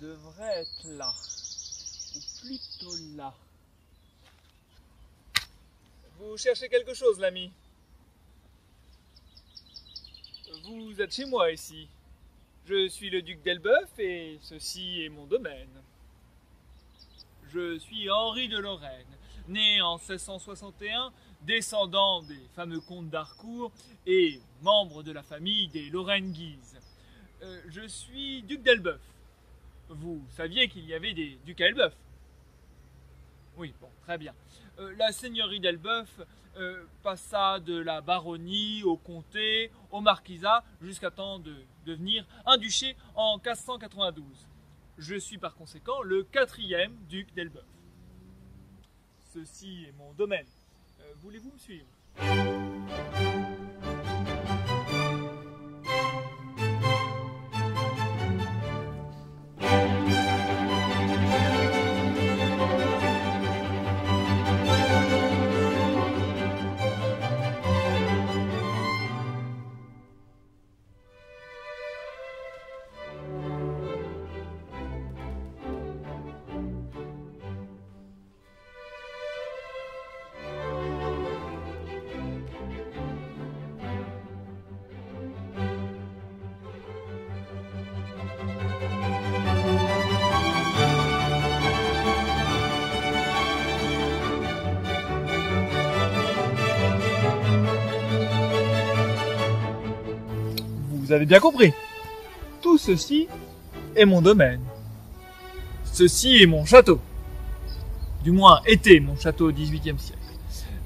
devrait être là. Ou plutôt là. Vous cherchez quelque chose, l'ami Vous êtes chez moi ici. Je suis le duc d'Elbeuf et ceci est mon domaine. Je suis Henri de Lorraine, né en 1661, descendant des fameux comtes d'Harcourt et membre de la famille des Lorraine-Guise. Euh, je suis duc d'Elbeuf. Vous saviez qu'il y avait des ducs à Elbeuf Oui, bon, très bien. Euh, la seigneurie d'Elbeuf euh, passa de la baronnie au comté, au marquisat, jusqu'à temps de devenir un duché en 1592. Je suis par conséquent le quatrième duc d'Elbeuf. Ceci est mon domaine. Euh, Voulez-vous me suivre? Vous avez bien compris. Tout ceci est mon domaine. Ceci est mon château. Du moins était mon château au XVIIIe siècle.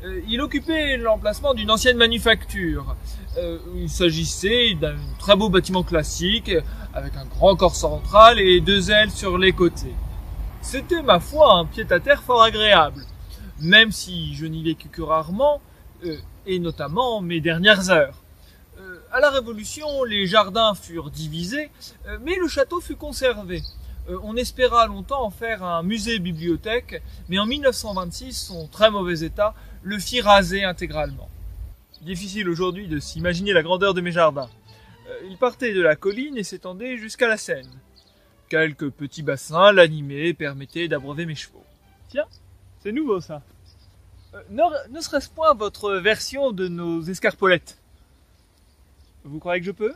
Euh, il occupait l'emplacement d'une ancienne manufacture. Euh, il s'agissait d'un très beau bâtiment classique avec un grand corps central et deux ailes sur les côtés. C'était ma foi un pied-à-terre fort agréable, même si je n'y vécus que rarement, euh, et notamment mes dernières heures. À la Révolution, les jardins furent divisés, euh, mais le château fut conservé. Euh, on espéra longtemps en faire un musée-bibliothèque, mais en 1926, son très mauvais état le fit raser intégralement. Difficile aujourd'hui de s'imaginer la grandeur de mes jardins. Euh, ils partaient de la colline et s'étendaient jusqu'à la Seine. Quelques petits bassins l'animaient et permettaient d'abreuver mes chevaux. Tiens, c'est nouveau ça. Euh, ne ne serait-ce point votre version de nos escarpolettes? Vous croyez que je peux?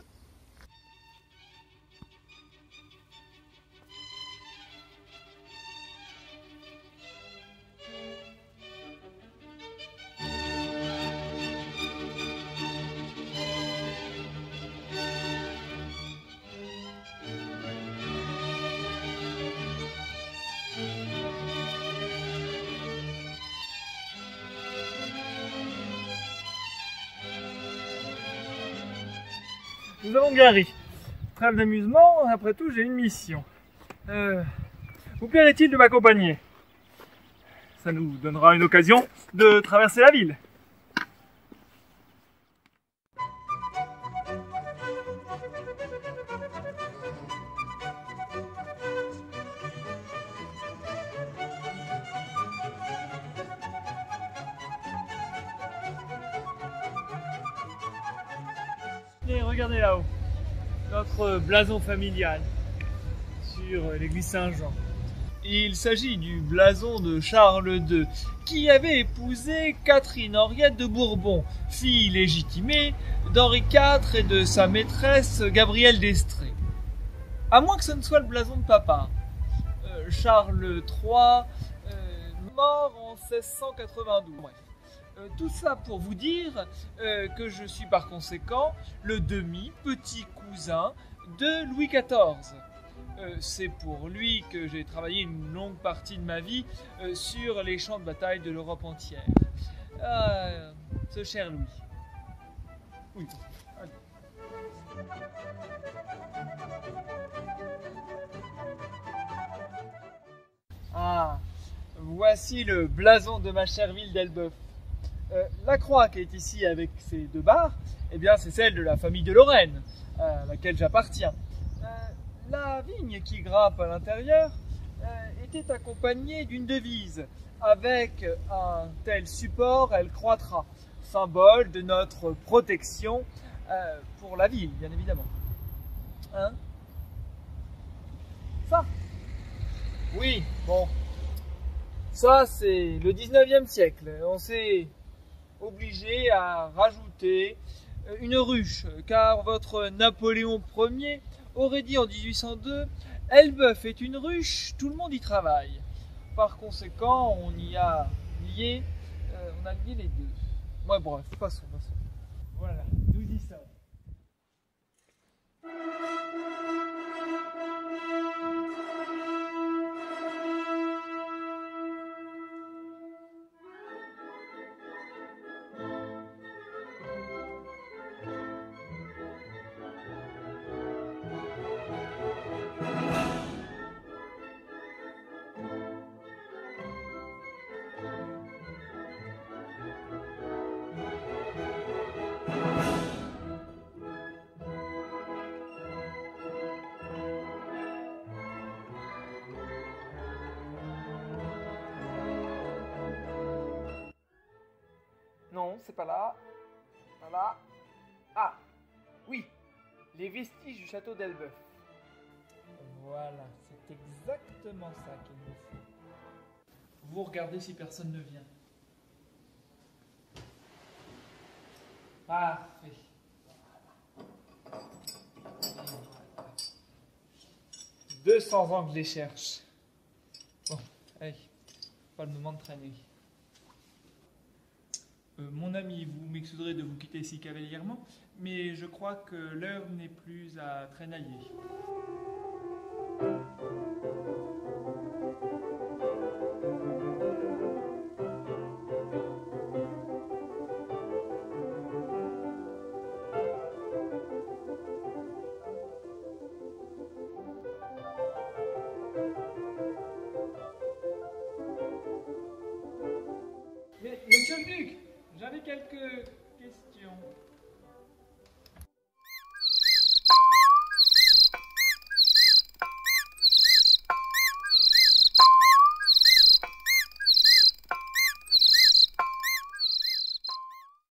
Nous avons ri. Trêve d'amusement, après tout, j'ai une mission. Euh, vous plairait-il de m'accompagner? Ça nous donnera une occasion de traverser la ville. Regardez là-haut, notre blason familial sur l'église Saint-Jean. Il s'agit du blason de Charles II, qui avait épousé Catherine Henriette de Bourbon, fille légitimée d'Henri IV et de sa maîtresse Gabrielle d'Estrée. À moins que ce ne soit le blason de papa. Euh, Charles III, euh, mort en 1692. Bref. Euh, tout ça pour vous dire euh, que je suis par conséquent le demi-petit cousin de Louis XIV. Euh, C'est pour lui que j'ai travaillé une longue partie de ma vie sur les champs de bataille de l'Europe entière. Ce cher Louis. Oui. allez. Ah, voici le blason de ma chère ville d'Elbeuf. Euh, la croix qui est ici avec ces deux barres, eh bien, c'est celle de la famille de Lorraine, à laquelle j'appartiens. Euh, la vigne qui grimpe à l'intérieur euh, était accompagnée d'une devise. Avec un tel support, elle croîtra, symbole de notre protection euh, pour la ville, bien évidemment. Hein? Ça, Oui, bon. Ça, c'est le 19e siècle. On s'est obligé à rajouter une ruche, car votre Napoléon Ier aurait dit en 1802 Elbeuf est une ruche, tout le monde y travaille. Par conséquent, on y a lié, euh, on a lié les deux. Ouais, bref, passons, passons. Voilà, nous y sommes. C'est pas là. Pas là. Ah Oui Les vestiges du château d'Elbeuf. Voilà, c'est exactement ça qu'il nous faut. Vous regardez si personne ne vient. Parfait. Voilà. 200 ans que je les cherche. Bon, allez, pas le moment de traîner. Euh, mon ami, vous m'excuserez de vous quitter si cavalièrement, mais je crois que l'heure n'est plus à traînailler. Mais,